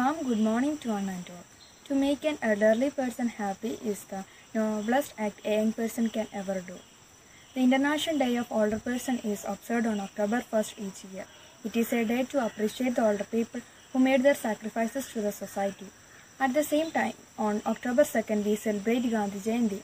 good morning to one and all. To make an elderly person happy is the noblest act a young person can ever do. The International Day of Older Person is observed on October 1st each year. It is a day to appreciate the older people who made their sacrifices to the society. At the same time, on October 2nd, we celebrate Gandhi Jayanti.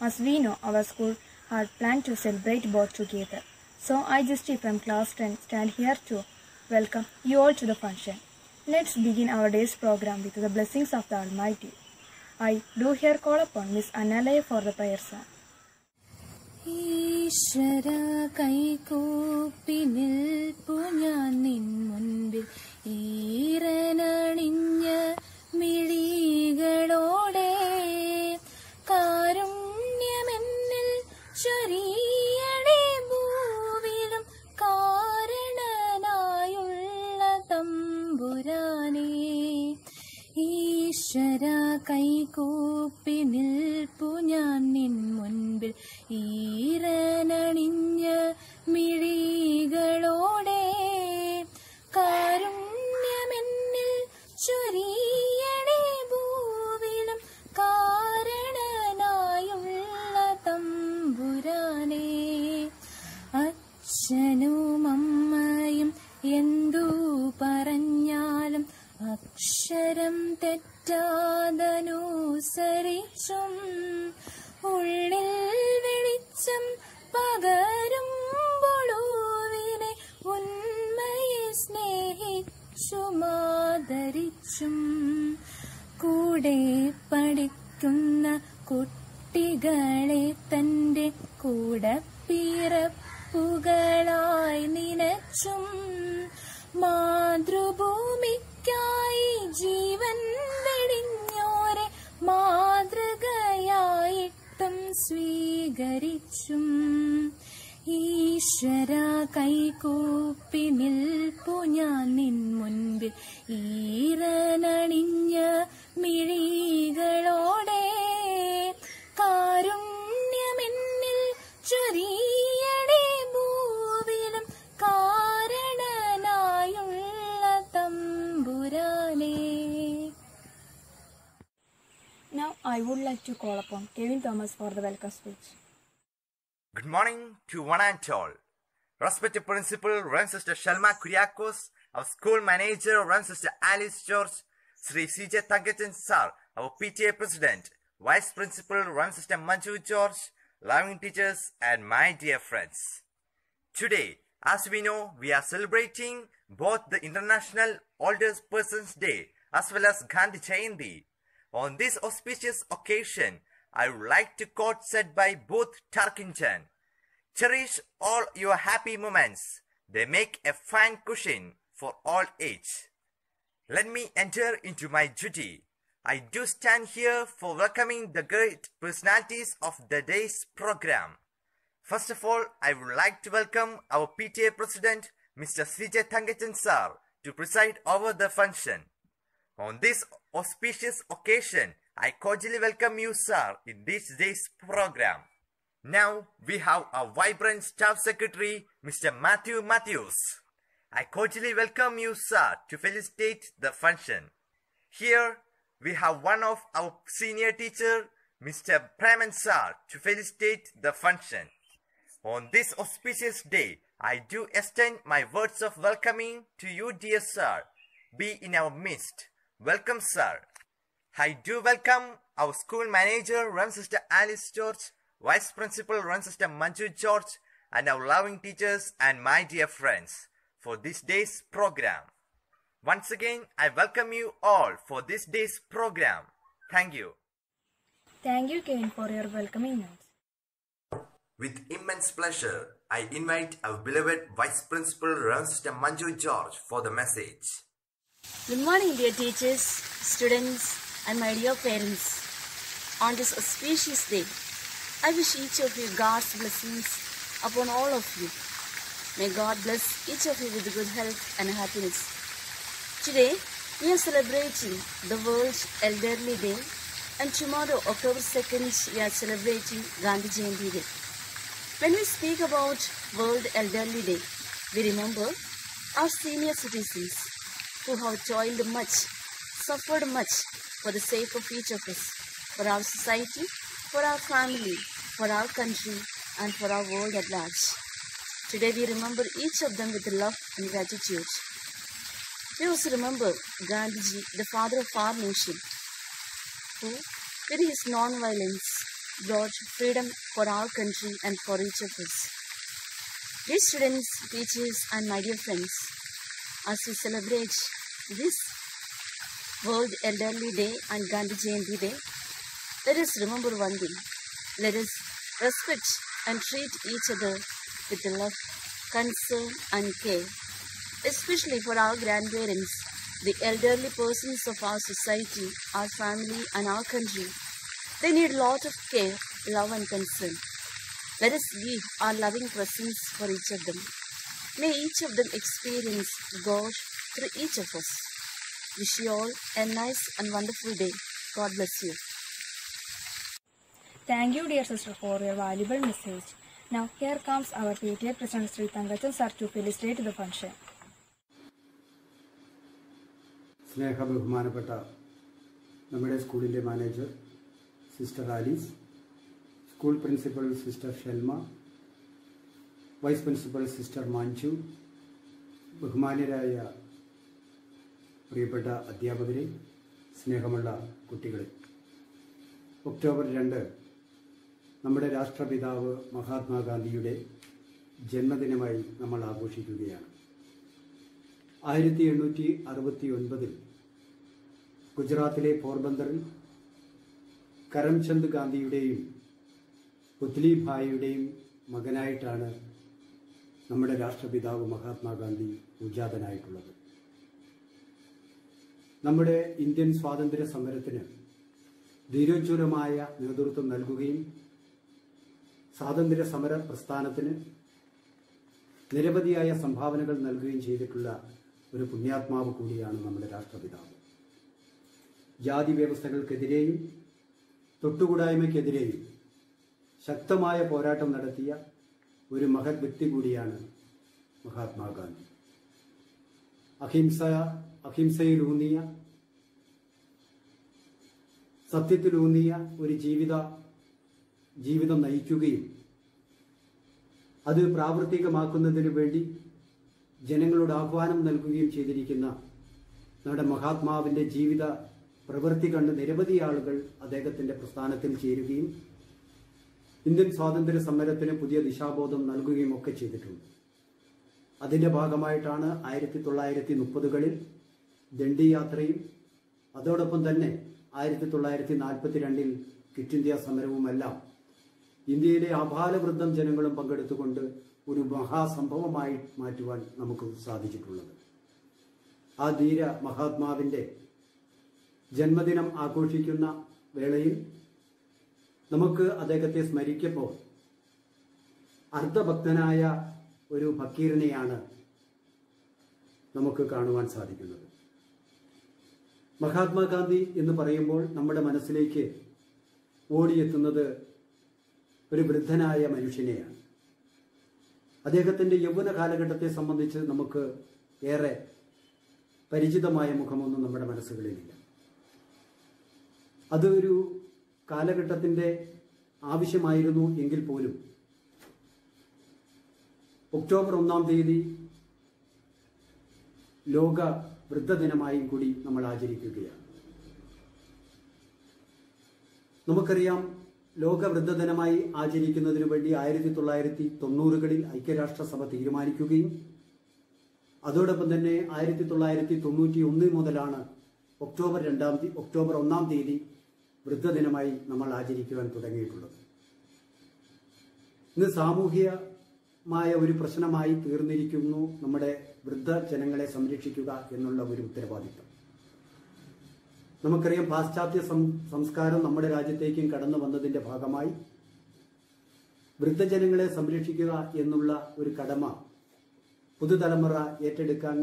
As we know, our school had planned to celebrate both together. So I, Justi from class 10, stand here to welcome you all to the function. Let's begin our day's program with the blessings of the Almighty. I do here call upon Miss Annalaya for the prayer song. ഈശ്വര കൈകൂപ്പി നിൽപ്പു ഞാൻ നിൻ മുൻപിൽ ഈറനണിഞ്ഞ മിഴികളോടെ कहीं को സ്നേഹിച്ചുമാദരിച്ചും കൂടെ പഠിക്കുന്ന കുട്ടികളെ തന്റെ കൂടെ പിറപ്പുകളായി നിനച്ചും മാതൃഭൂമിക്കായി ജീവൻ വെടിഞ്ഞോരെ മാതൃകയായിട്ടും സ്വീകരിച്ചും ഈശ്വര കൈകൂപ്പി നിൽപ്പു ഞാൻ നിൻ മുൻപിൽ ഈറനണിഞ്ഞ മിഴികളോടെ കാരുണ്യമെന്നിൽ ചൊരിയടേ ഭൂവിലും കാരണനായുള്ള തമ്പുരാനേ Now I would like to call upon Kevin Thomas for the welcome speech. Good morning to one and all. Respected Principal, Reverend Sister Shalma Kuriakos, our school manager, Reverend Sister Alice George, Sri CJ Tagatan Sir, our PTA President, Vice Principal, Reverend Sister Manju George, loving teachers, and my dear friends. Today, as we know, we are celebrating both the International Older Persons Day as well as Gandhi Jayanti. On this auspicious occasion, I would like to quote said by both Tarkington. Cherish all your happy moments. They make a fine cushion for old age. Let me enter into my duty. I do stand here for welcoming the great personalities of the day's program. First of all, I would like to welcome our PTA President, Mr. CJ Thangachan Sir, to preside over the function. On this auspicious occasion, I cordially welcome you, sir, in this day's program. Now we have our vibrant staff secretary, Mr. Matthew Matthews. I cordially welcome you, sir, to felicitate the function. Here we have one of our senior teacher, Mr. Preman sir, to felicitate the function. On this auspicious day, I do extend my words of welcoming to you, dear sir. Be in our midst. Welcome, sir. I do welcome our school manager, Run Sister Alice George, Vice Principal, Run Sister Manju George, and our loving teachers and my dear friends for this day's program. Once again, I welcome you all for this day's program. Thank you. Thank you, Kevin, for your welcoming notes. With immense pleasure, I invite our beloved Vice Principal, Run Sister Manju George for the message. Good morning, dear teachers, students, and my dear parents. On this auspicious day, I wish each of you God's blessings upon all of you. May God bless each of you with good health and happiness. Today, we are celebrating the World Elderly Day, and tomorrow, October 2nd, we are celebrating Gandhi Jayanti Day. When we speak about World Elderly Day, we remember our senior citizens who have toiled much suffered much for the sake of each of us, for our society, for our family, for our country, and for our world at large. Today we remember each of them with love and gratitude. We also remember Gandhiji, the father of our nation, who, with his non-violence, brought freedom for our country and for each of us. Dear students, teachers, and my dear friends, as we celebrate this World Elderly Day and Gandhi Jayanti Day, let us remember one thing. Let us respect and treat each other with love, concern, and care, especially for our grandparents, the elderly persons of our society, our family, and our country. They need a lot of care, love, and concern. Let us give our loving presence for each of them. May each of them experience God through each of us. Wish you all a nice and wonderful day. God bless you. Thank you, dear sister, for your valuable message. Now, here comes our PTA President Sri Tangachan sir to felicitate the function. സ്നേഹ ബഹുമാനപ്പെട്ട നമ്മുടെ സ്കൂളിൻ്റെ manager sister Alice school principal sister Shelma vice principal sister Manju ബഹുമാന്യരായ പ്രിയപ്പെട്ട അധ്യാപകരെ സ്നേഹമുള്ള കുട്ടികളെ. October രണ്ട് നമ്മുടെ രാഷ്ട്രപിതാവ് മഹാത്മാഗാന്ധിയുടെ ജന്മദിനമായി നമ്മൾ ആഘോഷിക്കുകയാണ്. ആയിരത്തി എണ്ണൂറ്റി അറുപത്തി ഒൻപതിൽ ഗുജറാത്തിലെ പോർബന്ദറിൽ കരംചന്ദ് ഗാന്ധിയുടെയും പുത്ലിഭായിയുടെയും മകനായിട്ടാണ് നമ്മുടെ രാഷ്ട്രപിതാവ് മഹാത്മാഗാന്ധി ഉജാതനായിട്ടുള്ളത്. നമ്മുടെ ഇന്ത്യൻ സ്വാതന്ത്ര്യ സമരത്തിന് ധീരോജ്വലമായ നേതൃത്വം നൽകുകയും സ്വാതന്ത്ര്യ സമര പ്രസ്ഥാനത്തിന് നിരവധിയായ സംഭാവനകൾ നൽകുകയും ചെയ്തിട്ടുള്ള ഒരു പുണ്യാത്മാവ് കൂടിയാണ് നമ്മുടെ രാഷ്ട്രപിതാവ്. ജാതി വ്യവസ്ഥകൾക്കെതിരെയും തൊട്ടുകൂടായ്മയ്ക്കെതിരെയും ശക്തമായ പോരാട്ടം നടത്തിയ ഒരു മഹത് വ്യക്തി കൂടിയാണ് മഹാത്മാഗാന്ധി അഹിംസ അഹിംസയിലൂന്നിയ സത്യത്തിലൂന്നിയ ഒരു ജീവിത ജീവിതം നയിക്കുകയും അത് പ്രാവർത്തികമാക്കുന്നതിന് വേണ്ടി ജനങ്ങളോട് ആഹ്വാനം നൽകുകയും ചെയ്തിരിക്കുന്ന നമ്മുടെ മഹാത്മാവിന്റെ ജീവിത പ്രവൃത്തി കണ്ട് നിരവധി ആളുകൾ അദ്ദേഹത്തിന്റെ പ്രസ്ഥാനത്തിൽ ചേരുകയും ഇന്ത്യൻ സ്വാതന്ത്ര്യ സമരത്തിന് പുതിയ ദിശാബോധം നൽകുകയും ഒക്കെ ചെയ്തിട്ടുണ്ട്. അതിന്റെ ഭാഗമായിട്ടാണ് ആയിരത്തി തൊള്ളായിരത്തി മുപ്പതുകളിൽ ദണ്ഡി യാത്രയും അതോടൊപ്പം തന്നെ ആയിരത്തി തൊള്ളായിരത്തി നാൽപ്പത്തി രണ്ടിൽ ക്വിറ്റ് ഇന്ത്യ സമരവുമെല്ലാം ഇന്ത്യയിലെ അപാലവൃദ്ധം ജനങ്ങളും പങ്കെടുത്തുകൊണ്ട് ഒരു മഹാസംഭവമായി മാറ്റുവാൻ നമുക്ക് സാധിച്ചിട്ടുള്ളത്. ആ ധീര മഹാത്മാവിന്റെ ജന്മദിനം ആഘോഷിക്കുന്ന വേളയിൽ നമുക്ക് അദ്ദേഹത്തെ സ്മരിക്കുമ്പോൾ അർദ്ധഭക്തനായ ഒരു ഫക്കീറിനെയാണ് നമുക്ക് കാണുവാൻ സാധിക്കുന്നത്. മഹാത്മാഗാന്ധി എന്ന് പറയുമ്പോൾ നമ്മുടെ മനസ്സിലേക്ക് ഓടിയെത്തുന്നത് ഒരു വൃദ്ധനായ മനുഷ്യനെയാണ്. അദ്ദേഹത്തിന്റെ യൗവന കാലഘട്ടത്തെ സംബന്ധിച്ച് നമുക്ക് ഏറെ പരിചിതമായ മുഖമൊന്നും നമ്മുടെ മനസ്സുകളിലില്ല. അത് ഒരു കാലഘട്ടത്തിന്റെ ആവശ്യമായിരുന്നു എങ്കിൽ പോലും ഒക്ടോബർ ഒന്നാം തീയതി ലോക വൃദ്ധദിനമായും കൂടി നമ്മൾ ആചരിക്കുകയാണ്. നമുക്കറിയാം ലോക വൃദ്ധദിനമായി ആചരിക്കുന്നതിനു വേണ്ടി ആയിരത്തി തൊള്ളായിരത്തി തൊണ്ണൂറുകളിൽ ഐക്യരാഷ്ട്രസഭ തീരുമാനിക്കുകയും അതോടൊപ്പം തന്നെ ആയിരത്തി തൊള്ളായിരത്തി തൊണ്ണൂറ്റി ഒന്ന് മുതലാണ് ഒക്ടോബർ രണ്ടാം തീയതി ഒക്ടോബർ ഒന്നാം തീയതി വൃദ്ധദിനമായി നമ്മൾ ആചരിക്കുവാൻ തുടങ്ങിയിട്ടുള്ളത്. ഇന്ന് സാമൂഹികമായ ഒരു പ്രശ്നമായി തീർന്നിരിക്കുന്നു നമ്മുടെ വൃദ്ധജനങ്ങളെ സംരക്ഷിക്കുക എന്നുള്ള ഒരു ഉത്തരവാദിത്തം നമുക്കറിയാം പാശ്ചാത്യ സംസ്കാരം നമ്മുടെ രാജ്യത്തേക്കും കടന്നു വന്നതിന്റെ ഭാഗമായി വൃദ്ധജനങ്ങളെ സംരക്ഷിക്കുക എന്നുള്ള ഒരു കടമ പുതുതലമുറ ഏറ്റെടുക്കാൻ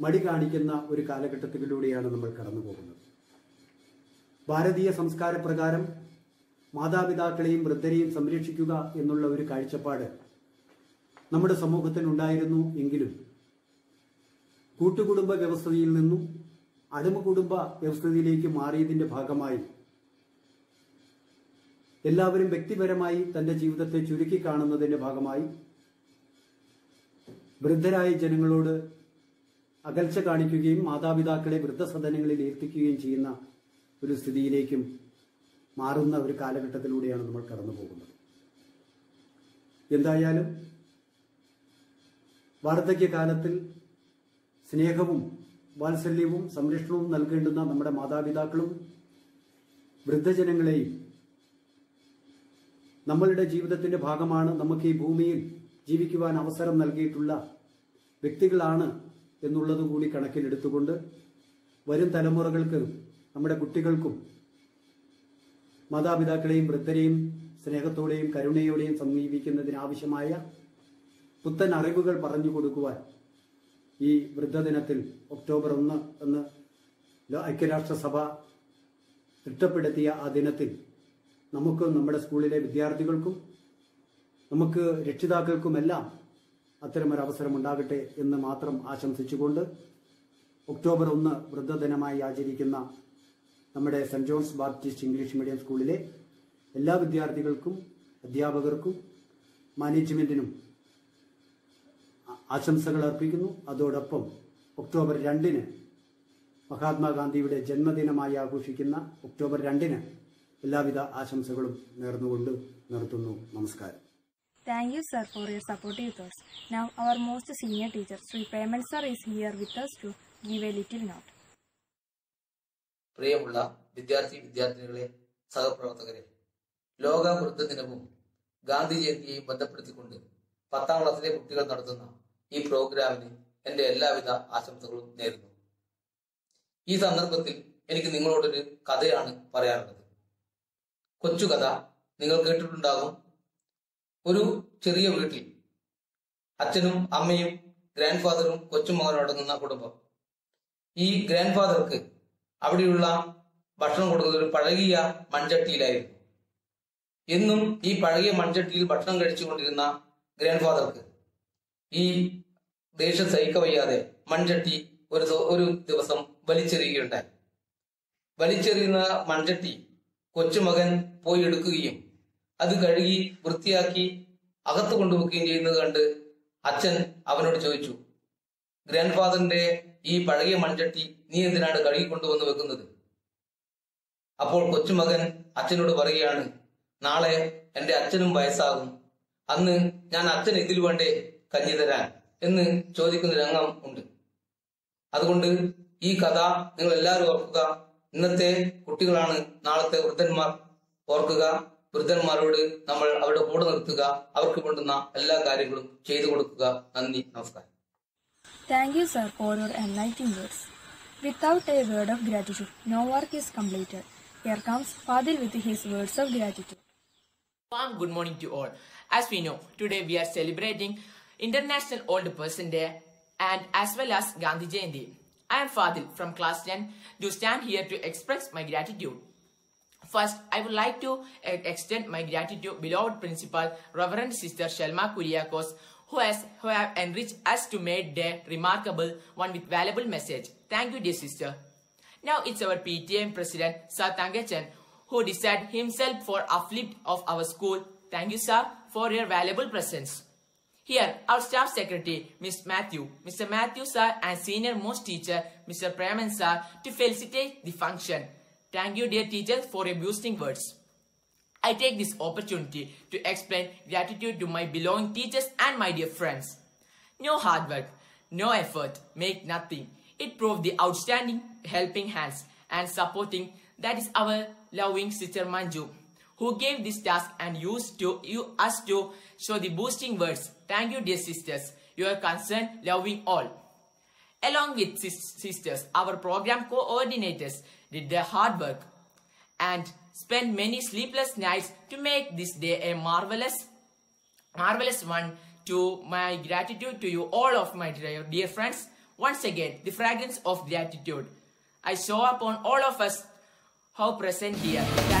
മടി കാണിക്കുന്ന ഒരു കാലഘട്ടത്തിലൂടെയാണ് നമ്മൾ കടന്നു പോകുന്നത്. ഭാരതീയ സംസ്കാരപ്രകാരം മാതാപിതാക്കളെയും വൃദ്ധരെയും സംരക്ഷിക്കുക എന്നുള്ള ഒരു കാഴ്ചപ്പാട് നമ്മുടെ സമൂഹത്തിനുണ്ടായിരുന്നു എങ്കിലും കൂട്ടുകുടുംബ വ്യവസ്ഥയിൽ നിന്നും അടിമ കുടുംബ വ്യവസ്ഥയിലേക്ക് മാറിയതിന്റെ ഭാഗമായി എല്ലാവരും വ്യക്തിപരമായി തന്റെ ജീവിതത്തെ ചുരുക്കി കാണുന്നതിന്റെ ഭാഗമായി വൃദ്ധരായ ജനങ്ങളോട് അകൽച്ച കാണിക്കുകയും മാതാപിതാക്കളെ വൃദ്ധസദനങ്ങളിൽ ഏൽപ്പിക്കുകയും ചെയ്യുന്ന ഒരു സ്ഥിതിയിലേക്കും മാറുന്ന ഒരു കാലഘട്ടത്തിലൂടെയാണ് നമ്മൾ കടന്നു പോകുന്നത് എന്തായാലും വാർദ്ധക്യകാലത്തിൽ സ്നേഹവും വാത്സല്യവും സംരക്ഷണവും നൽകേണ്ടുന്ന നമ്മുടെ മാതാപിതാക്കളും വൃദ്ധജനങ്ങളെയും നമ്മളുടെ ജീവിതത്തിന്റെ ഭാഗമാണ് നമുക്ക് ഈ ഭൂമിയിൽ ജീവിക്കുവാൻ അവസരം നൽകിയിട്ടുള്ള വ്യക്തികളാണ് എന്നുള്ളത് കൂടി കണക്കിലെടുത്തുകൊണ്ട് വരും തലമുറകൾക്ക് നമ്മുടെ കുട്ടികൾക്കും മാതാപിതാക്കളെയും വൃദ്ധരെയും സ്നേഹത്തോടെയും കരുണയോടെയും സമീപിക്കുന്നതിനാവശ്യമായ പുത്തൻ അറിവുകൾ പറഞ്ഞു കൊടുക്കുവാൻ ഈ വൃദ്ധദിനത്തിൽ ഒക്ടോബർ ഒന്ന് എന്ന് ഐക്യരാഷ്ട്രസഭ തിട്ടപ്പെടുത്തിയ ആ ദിനത്തിൽ നമുക്ക് നമ്മുടെ സ്കൂളിലെ വിദ്യാർത്ഥികൾക്കും നമുക്ക് രക്ഷിതാക്കൾക്കുമെല്ലാം അത്തരമൊരു അവസരം ഉണ്ടാകട്ടെ എന്ന് മാത്രം ആശംസിച്ചുകൊണ്ട് ഒക്ടോബർ ഒന്ന് വൃദ്ധദിനമായി ആചരിക്കുന്ന നമ്മുടെ Saint John's Baptist English medium സ്കൂളിലെ എല്ലാ വിദ്യാർത്ഥികൾക്കും അധ്യാപകർക്കും മാനേജ്മെന്റിനും ആശംസകൾ അർപ്പിക്കുന്നു അതോടൊപ്പം ഒക്ടോബർ രണ്ടിന് മഹാത്മാഗാന്ധിയുടെ ജന്മദിനമായി ആഘോഷിക്കുന്ന ഒക്ടോബർ രണ്ടിന് എല്ലാവിധ ആശംസകളും നേർന്നുകൊണ്ട് നിർത്തുന്നു നമസ്കാരം Thank you, sir, for your supportive thoughts. Now, our most senior teacher, Sri Premal sir, is here with us to give a little note. പ്രിയമുള്ള വിദ്യാർത്ഥി വിദ്യാർത്ഥിനികളെ സഹപ്രവർത്തകരെ ലോക വൃദ്ധ ദിനവും ഗാന്ധി ജയന്തിയെയും ബന്ധപ്പെടുത്തിക്കൊണ്ട് പത്താം ക്ലാസ്സിലെ കുട്ടികൾ നടത്തുന്ന ഈ പ്രോഗ്രാമിന് എന്റെ എല്ലാവിധ ആശംസകളും നേരുന്നു. ഈ സന്ദർഭത്തിൽ എനിക്ക് നിങ്ങളോടൊരു കഥയാണ് പറയാനുള്ളത്. കൊച്ചു കഥ നിങ്ങൾ കേട്ടിട്ടുണ്ടാകും. ഒരു ചെറിയ വീട്ടിൽ അച്ഛനും അമ്മയും ഗ്രാൻഡ് ഫാദറും കൊച്ചുമകനും അടങ്ങുന്ന കുടുംബം. ഈ ഗ്രാൻഡ് ഫാദർക്ക് അവിടെയുള്ള ഭക്ഷണം കൊടുക്കുന്ന ഒരു പഴകിയ മൺചട്ടിയിലായിരുന്നു. എന്നും ഈ പഴകിയ മൺചട്ടിയിൽ ഭക്ഷണം കഴിച്ചുകൊണ്ടിരുന്ന ഗ്രാൻഡ് ഫാദർക്ക് ഈ ദേഷ്യം സഹിക്ക വയ്യാതെ മൺചട്ടി ഒരു ഒരു ദിവസം വലിച്ചെറിയുകയുണ്ടായി. വലിച്ചെറിയുന്ന മൺചട്ടി കൊച്ചുമകൻ പോയി എടുക്കുകയും അത് കഴുകി വൃത്തിയാക്കി അകത്തു കൊണ്ടുവെക്കുകയും ചെയ്യുന്നത് കണ്ട് അച്ഛൻ അവനോട് ചോദിച്ചു ഗ്രാൻഡ് ഫാദറിന്റെ ഈ പഴകിയ മൺചട്ടി നീ എന്തിനാണ് കഴുകി കൊണ്ടുവന്ന് വെക്കുന്നത്? അപ്പോൾ കൊച്ചുമകൻ അച്ഛനോട് പറയുകയാണ് നാളെ എന്റെ അച്ഛനും വയസ്സാകും. അന്ന് ഞാൻ അച്ഛൻ ഇതിൽ വേണ്ടേ കഞ്ഞി തരാൻ? എന്ന് ചോദിക്കുന്ന രംഗം ഉണ്ട്. അതുകൊണ്ട് ഈ കഥ നിങ്ങൾ എല്ലാവരും ഓർക്കുക. ഇന്നത്തെ കുട്ടികളാണ് നാളത്തെ വൃദ്ധന്മാർ. ഓർക്കുക വൃദ്ധന്മാരോട് നമ്മൾ അവരുടെ കൂടെ നിർത്തുക. അവർക്ക് വേണ്ടുന്ന എല്ലാ കാര്യങ്ങളും ചെയ്തു കൊടുക്കുക. നന്ദി നമസ്കാരം. Thank you sir for your enlightening words without a word of gratitude no work is completed here comes Fadil with his words of gratitude good morning to all as we know today we are celebrating International Old Person Day and as well as Gandhi Jayanti. I am Fadil from class 10 to stand here to express my gratitude. First, I would like to extend my gratitude beloved principal Reverend Sister Shelma Kuriakos who has who have enriched us to make day remarkable one with valuable message. Thank you, dear sister. Now it's our PTA president, Sir Tangachan, who decided himself for uplift of our school. Thank you, sir, for your valuable presence. Here, our staff secretary, Ms. Matthew, Mr. Matthew, sir, and senior most teacher, Mr. Preman, sir, to felicitate the function. Thank you, dear teachers, for your boosting words. I take this opportunity to explain gratitude to my belonging teachers and my dear friends. No hard work, no effort, make nothing. It proved the outstanding helping hands and supporting that is our loving sister Manju, who gave this task and used to you us to show the boosting words. Thank you, dear sisters. Your concern, loving all. Along with sis- sisters, our program coordinators did their hard work and spent many sleepless nights to make this day a marvelous marvelous one to my gratitude to you all of my dear friends once again the fragrance of gratitude i show upon all of us how present here